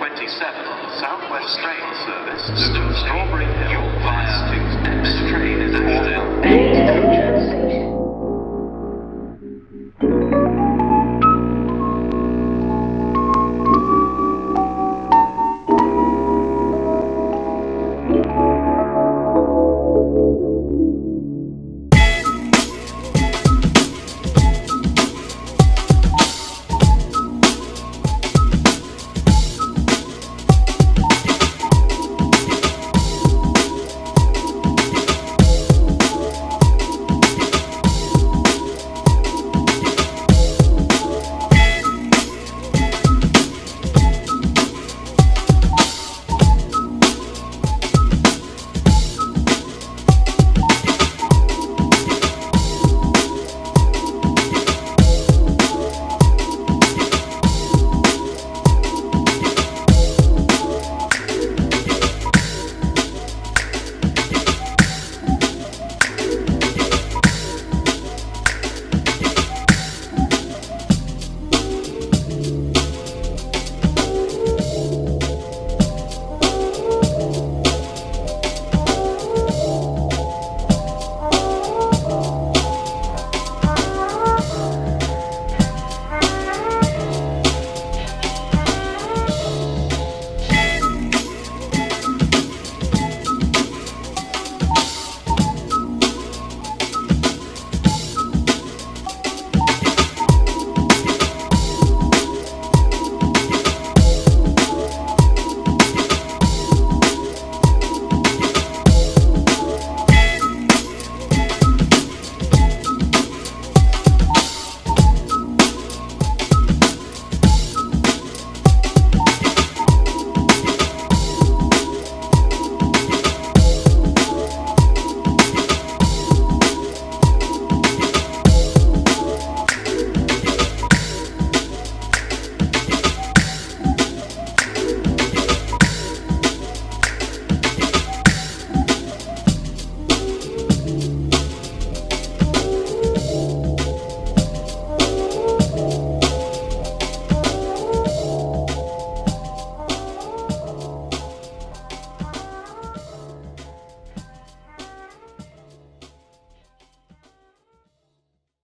27 Southwest Train Service to Strawberry Hill via